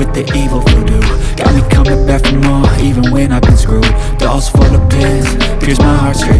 with the evil voodoo. Got me coming back for more even when I've been screwed. Dolls full of pins, pierce my heart straight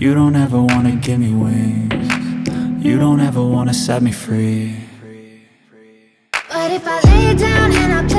You don't ever wanna give me wings. You don't ever wanna set me free. But if I lay down and I